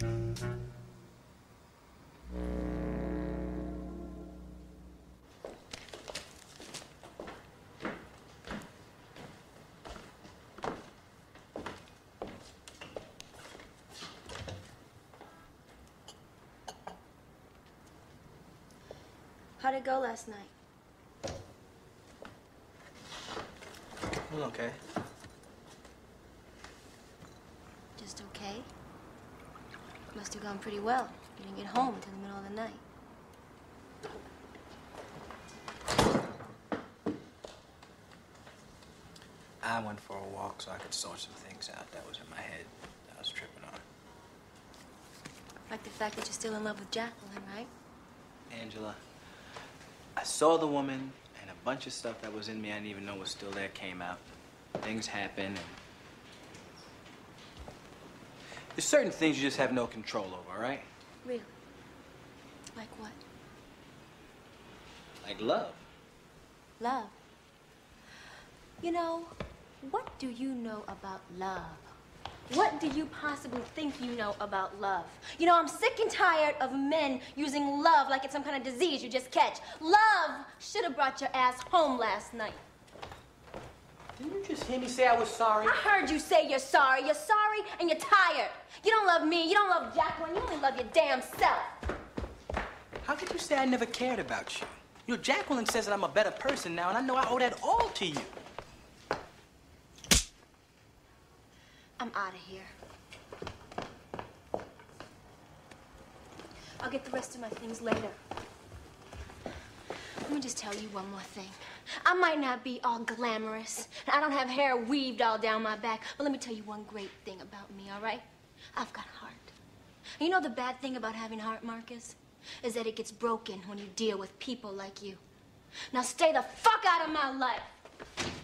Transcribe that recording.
How'd it go last night? Well, okay. Just okay? Must have gone pretty well. You didn't get home until the middle of the night. I went for a walk so I could sort some things out that was in my head that I was tripping on. Like the fact that you're still in love with Jacqueline, right? Angela, I saw the woman and a bunch of stuff that was in me I didn't even know was still there came out. Things happen and there's certain things you just have no control over, all right? Really? Like what? Like love. Love. You know, what do you know about love? What do you possibly think you know about love? You know, I'm sick and tired of men using love like it's some kind of disease you just catch. Love should have brought your ass home last night. Didn't you just hear me say I was sorry? I heard you say you're sorry. You're sorry and you're tired. You don't love me. You don't love Jacqueline. You only love your damn self. How could you say I never cared about you? You know, Jacqueline says that I'm a better person now, and I know I owe that all to you. I'm out of here. I'll get the rest of my things later. Let me just tell you one more thing. I might not be all glamorous, and I don't have hair weaved all down my back, but let me tell you one great thing about me, all right? I've got heart. And you know the bad thing about having heart, Marcus? Is that it gets broken when you deal with people like you. Now stay the fuck out of my life.